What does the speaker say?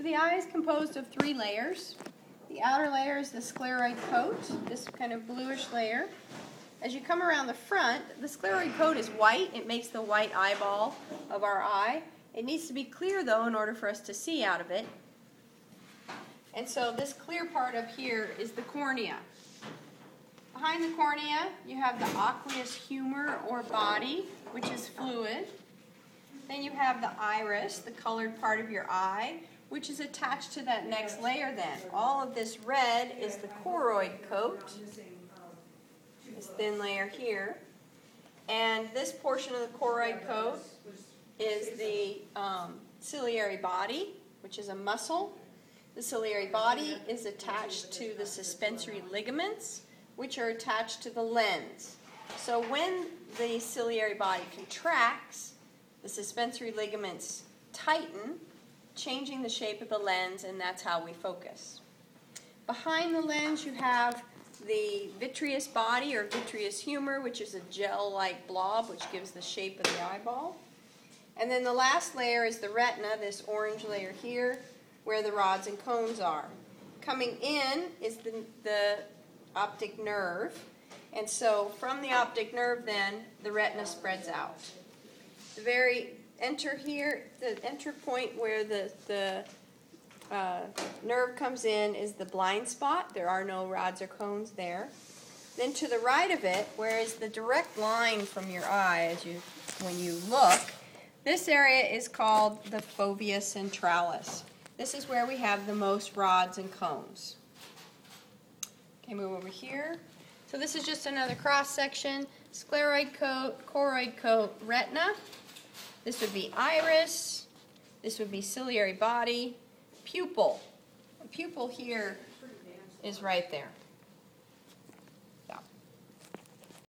So the eye is composed of three layers. The outer layer is the scleroid coat, this kind of bluish layer. As you come around the front, the scleroid coat is white. It makes the white eyeball of our eye. It needs to be clear though in order for us to see out of it. And so this clear part up here is the cornea. Behind the cornea, you have the aqueous humor or body, which is fluid. Then you have the iris, the colored part of your eye, which is attached to that next layer then. All of this red is the choroid coat, this thin layer here. And this portion of the choroid coat is the um, ciliary body, which is a muscle. The ciliary body is attached to the suspensory ligaments, which are attached to the lens. So when the ciliary body contracts, the suspensory ligaments tighten, changing the shape of the lens, and that's how we focus. Behind the lens, you have the vitreous body or vitreous humor, which is a gel like blob which gives the shape of the eyeball. And then the last layer is the retina, this orange layer here, where the rods and cones are. Coming in is the, the optic nerve. And so from the optic nerve, then, the retina spreads out. The very enter here, the enter point where the, the uh, nerve comes in is the blind spot. There are no rods or cones there. Then to the right of it, where is the direct line from your eye as you when you look, this area is called the fovea centralis. This is where we have the most rods and cones. Okay, move over here. So this is just another cross section. Scleroid coat, choroid coat, retina. This would be iris. This would be ciliary body. Pupil. The pupil here is right there.